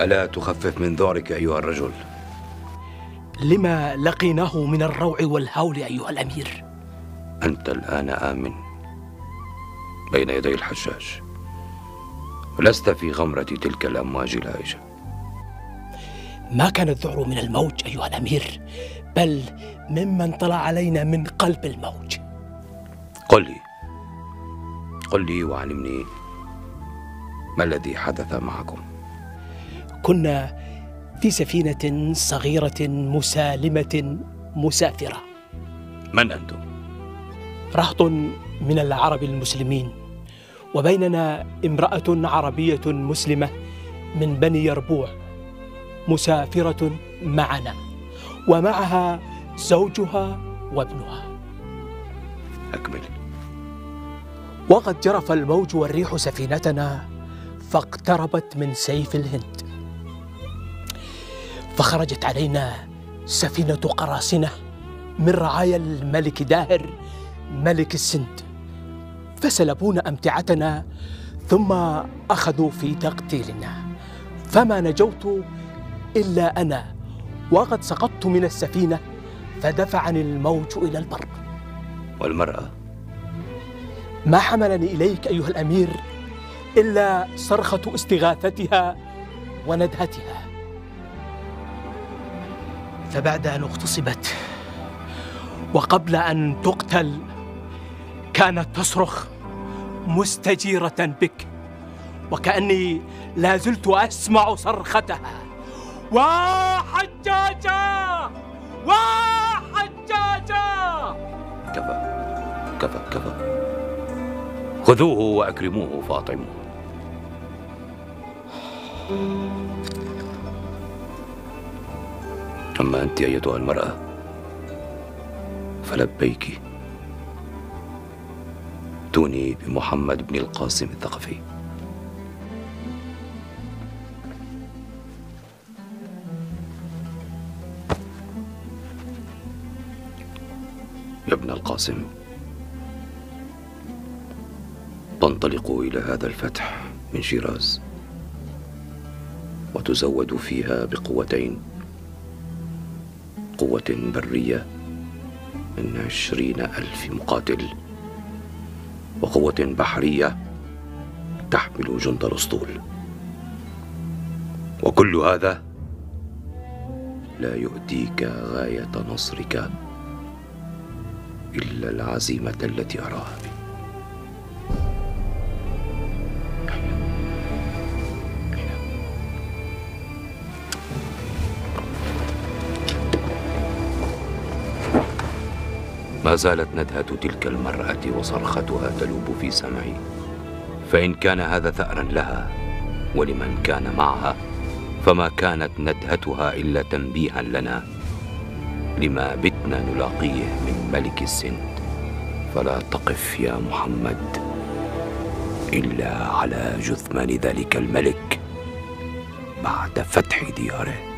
ألا تخفف من ذعرك أيها الرجل؟ لما لقيناه من الروع والهول أيها الأمير؟ أنت الآن آمن بين يدي الحجاج ولست في غمرة تلك الأمواج الهائجة. ما كان الذعر من الموج أيها الأمير بل ممن طلع علينا من قلب الموج. قل لي قل لي وعلمني ما الذي حدث معكم. كنا في سفينة صغيرة مسالمة مسافرة. من أنتم؟ رهط من العرب المسلمين وبيننا امرأة عربية مسلمة من بني يربوع مسافرة معنا ومعها زوجها وابنها. أكمل. وقد جرف الموج والريح سفينتنا فاقتربت من سيف الهند. فخرجت علينا سفينة قراصنة من رعايا الملك داهر ملك السند. فسلبونا أمتعتنا ثم أخذوا في تقتيلنا. فما نجوت إلا أنا وقد سقطت من السفينة فدفعني الموج إلى البر. والمرأة؟ ما حملني إليك أيها الأمير إلا صرخة استغاثتها وندهتها. فبعد أن اغتصبت. وقبل أن تقتل كانت تصرخ مستجيرة بك. وكأني لا زلت أسمع صرختها. وحجاجة! وحجاجة! كفى كفى كفى. خذوه وأكرموه فاطمة. أما أنت أيتها المرأة فلبيك. توني بمحمد بن القاسم الثقفي. يا ابن القاسم تنطلق إلى هذا الفتح من شيراز وتزود فيها بقوتين. قوة برية من عشرين ألف مقاتل وقوة بحرية تحمل جند الأسطول. وكل هذا لا يؤتيك غاية نصرك إلا العزيمة التي أراها بك. ما زالت ندهة تلك المرأة وصرختها تلوب في سمعي. فإن كان هذا ثأرا لها ولمن كان معها فما كانت ندهتها إلا تنبيها لنا. لما بتنا نلاقيه من ملك السند. فلا تقف يا محمد إلا على جثمان ذلك الملك بعد فتح دياره.